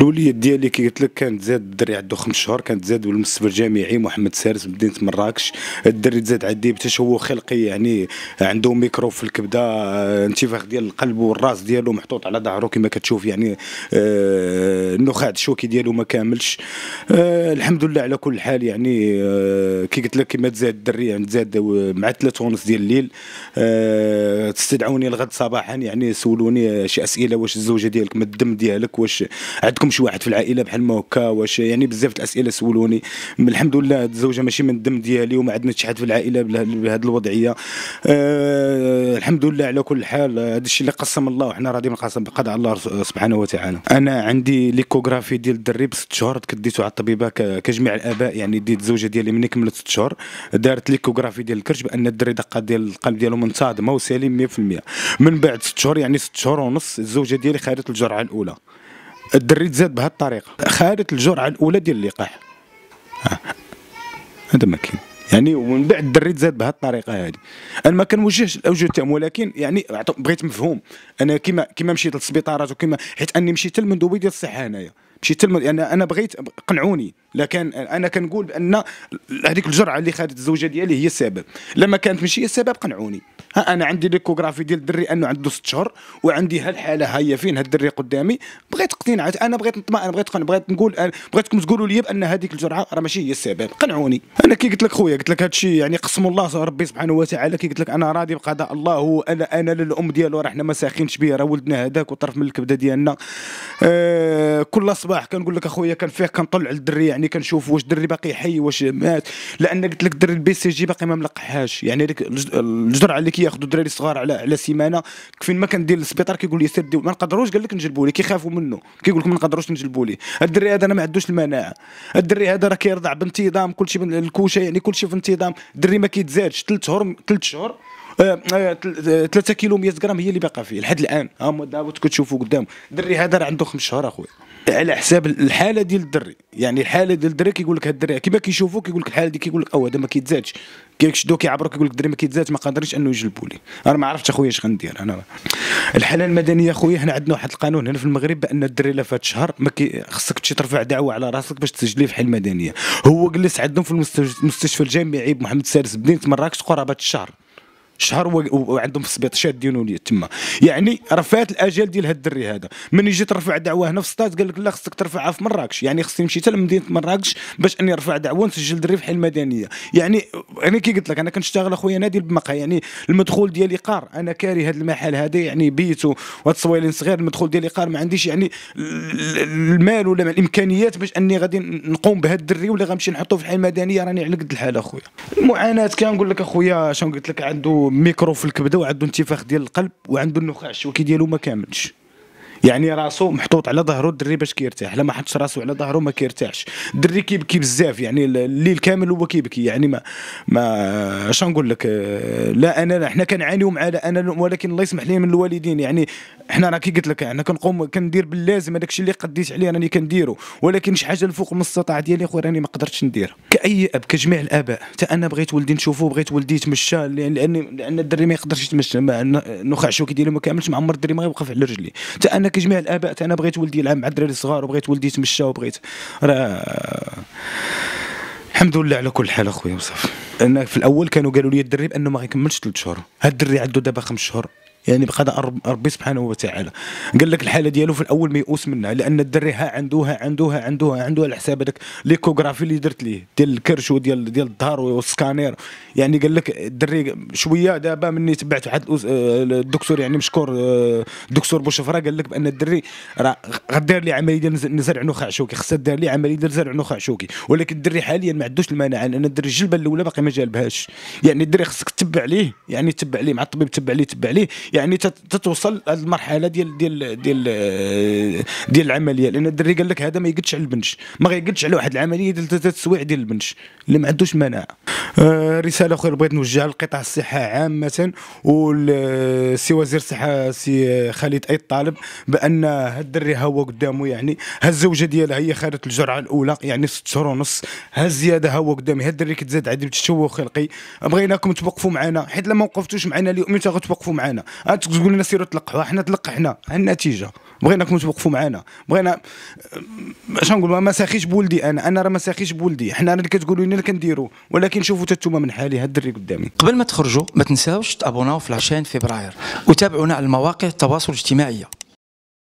الوليد ديالي كي قلت لك كا تزاد الدري عنده خمس شهور كا تزاد بالمستشفى الجامعي محمد سادس بمدينه مراكش الدري تزاد عندي بتشوه خلقي يعني عنده ميكرو في الكبده آه، انتفاخ ديال القلب والراس ديالو محطوط على ظهره كما كتشوف يعني آه، النخاع الشوكي ديالو ما كاملش. آه، الحمد لله على كل حال يعني كي قلت لك كما تزاد الدري يعني تزاد مع ثلاثة ونص ديال الليل. تستدعوني الغد صباحا يعني سولوني شي أسئلة واش الزوجة ديالك ما الدم ديالك واش عندكم شي واحد في العائلة بحال ما هكا واش يعني بزاف الاسئله سولوني. الحمد لله الزوجة ماشي من الدم ديالي وما عندنا شي حد في العائلة بهذه الوضعية. أه الحمد لله على كل حال هذا الشيء اللي قسم الله وحنا راضيين بالقسم بقضاء الله سبحانه وتعالى. أنا عندي l'échographie ديال الدري بست شهور كديتو على الطبيبة كجميع الآباء يعني ديت الزوجه ديالي ملي كملت ست شهور. دارت l'échographie ديال الكرش بأن الدري دقة ديال القلب ديالو منتظمة وسليم 100% من بعد ست شهور يعني ست شهور ونص الزوجة ديالي خدت الجرعه الأولى. الدري تزاد بهذه الطريقة. خارت الجرعة الأولى ديال اللقاح. هذا ما كاين يعني ومن بعد الدري تزاد بهذه الطريقة هذه. أنا ما كنوجهش الاوجه تاعهم ولكن يعني بغيت مفهوم. أنا كيما كيما مشيت للسبيطارات وكيما حيت أني مشيت للمندوبي ديال الصحة هنايا. مشيت يعني أنا بغيت قنعوني لكن أنا كنقول بان هذيك الجرعة اللي خدت الزوجة ديالي هي السبب. لما كانت ماشي هي السبب قنعوني. ها أنا عندي l'échographie ديال الدري أنه عنده ست شهور وعندي هالحالة هي فين هاد الدري قدامي. بغيت اقتناع أنا بغيت نطمئن بغيت بغيت نقول بغيتكم تقولوا لي بأن هذيك الجرعة راه ماشي هي السبب. قنعوني. أنا كي قلت لك خويا قلت لك هذا الشيء يعني قسم الله ربي سبحانه وتعالى كي قلت لك أنا راضي بقضاء الله أنا أنا للأم ديالو راه حنا ما ساخينش به راه ولدنا هذاك وطرف من الكبدة ديالنا. آه كل صباح كنقول لك أخويا كنفيق كنطلع الدري يعني كنشوف واش الدري باقي حي واش مات. لأن قلت لك الدري ال BCG باقي ما ملقحاش يعني ديك الجرعة اللي كياخذوا الدراري الصغار على على سيمانة فين ما كندير للسبيطار كيقول لي سير ما نقدروش قال لك نجلبوا ليه كيخافوا منه كيقول لك ما نقدروش نجلبوا ليه. الدري هذا أنا ما عندوش المناعه الدري هذا راه كيرضع بانتظام كل شيء الكوشة يعني كل شيء في انتظام. الدري ما كيتزادش. ثلاث شهور ثلاث شهور 3 آه، كيلو 100 غرام هي اللي باقا فيه. لحد الآن. ها دابا كتشوفوا قدام. الدري هذا راه عنده خمس شهور أخويا. على حساب الحالة ديال الدري. يعني الحالة ديال الدري كيقول لك هاد الدري كيما كيشوفوا كيقول لك الحالة دي كيقول لك أو هذا ما كيتزادش. كيشدو كيعبروا كيقول لك الدري ما كيتزادش ما قادرش أنه يجلبوا لي. أنا ما عرفتش أخويا اش غندير أنا الحالة المدنية أخويا حنا عندنا واحد القانون هنا في المغرب بأن الدري لا فات شهر ما خصك تمشي ترفع دعوة على راسك باش تسجلي في الحالة المدنية هو جلس عندهم في المستشفى الجامعي بمحمد سادس بمدينه مراكش قرابة الشهر شهر وعندهم في السبيطار شادينو لي تما. يعني رفعت الاجال ديال هاد الدري هذا. من يجي ترفع دعوه هنا في السطات قال لك لا خصك ترفعها في مراكش. يعني خصني نمشي حتى لمدينة مراكش باش أني نرفع دعوة نسجل دري في حي المدنية. يعني أنا كي قلت لك أنا كنشتغل أخويا نادي المقهى يعني المدخول ديالي قار. أنا كاري هذا المحل هذا يعني بيت وهاد الصويلين صغير المدخول ديالي قار. ما عنديش يعني المال ولا الإمكانيات باش أني غادي نقوم بهذا الدري ولا غنمشي نحطه في الحي المدنية. راني على قد الحال أخويا. المعاناة كنقول لك أخويا شنو قلت لك عنده ميكرو في الكبده وعنده انتفاخ ديال القلب وعنده النخاع الشوكي ديالو ما كاملش. يعني راسو محطوط على ظهره الدري باش كيرتاح. لما حطش راسو على ظهره ما كيرتاحش. الدري كيبكي بزاف يعني الليل كامل هو كيبكي. يعني ما ما اش نقول لك؟ لا انا حنا كنعانيو مع أنا ولكن الله يسمح لي من الوالدين. يعني حنا راه كي قلت لك أنا كنقوم كندير باللازم هذاك الشيء اللي قديت عليه راني كنديرو. ولكن شي حاجة الفوق المستطاع ديالي خويا راني ما قدرتش نديرها كأي أب كجميع الآباء حتى أنا بغيت ولدي نشوفو بغيت ولدي يتمشى لأن لأن الدري ما يقدرش يتمشى. النخاع الشوكي ديالو ما كاملش ما عمر الدري ما يوقف على رجلي. حتى أنا كجميع الآباء أنا بغيت ولدي يلعب مع الدراري الصغار وبغيت ولدي يتمشى وبغيت. راه الحمد لله على كل حال أخويا وصافي. أنا في الأول كانوا قالوا لي الدري بأنه ما غيكملش ثلاث شهور. هاد الدري عنده دابا خمس شهور. يعني بقضاء ربي سبحانه وتعالى. قال لك الحالة ديالو في الأول ميؤوس منها لأن الدري ها عنده ها عنده ها عنده ها عنده على حساب هذاك l'échographie اللي درت ليه ديال الكرش وديال ديال الظهر والسكانير. يعني قال لك الدري شوية دابا مني تبعت واحد آه، الدكتور يعني مشكور آه، الدكتور بوشفرة قال لك بأن الدري راه غدير لي عملية ديال نزرع نخاع شوكي خصها دير لي عملية ديال زرع نخاع شوكي. ولكن الدري حاليا ما عندوش المناعه لأن الدري الجلبة الأولى باقي ما جالبهاش. يعني الدري خصك تتبع ليه يعني تتبع ليه مع الطبيب تتبع ليه تتبع ليه. يعني تتوصل المرحلة ديال ديال ديال ديال العملية. لأن الدري قال لك هذا ما يقدش على البنش. ما غيقدش على واحد العملية ديال ثلاثة تسويع ديال البنش. اللي ما عندوش مناعه رسالة أخرى بغيت نوجهها لقطاع الصحة عامة والسي وزير الصحة سي خالد آيت الطالب بأن هاد الدري هو قدامه يعني ها الزوجة ديالها هي خدت الجرعة الأولى يعني ست شهور ونص ها الزيادة هو قدامي ها الدري كتزاد عندي بتشوه خلقي. بغيناكم توقفوا معنا حيت لما وقفتوش معنا اليوم متى غتوقفوا معنا. تقول لنا سيروا تلقحوا حنا تلقحنا النتيجة. بغيناكم توقفوا معنا. بغينا اش نقول ما ساخيش بولدي أنا أنا راه ما ساخيش بولدي. حنا اللي كتقولوا لنا كنديروا ولكن شوفوا تتوما من حالي هاد الدري قدامي. قبل ما تخرجوا ما تنساوش تابوناو في la chaîne فبراير وتابعونا على المواقع التواصل الاجتماعي.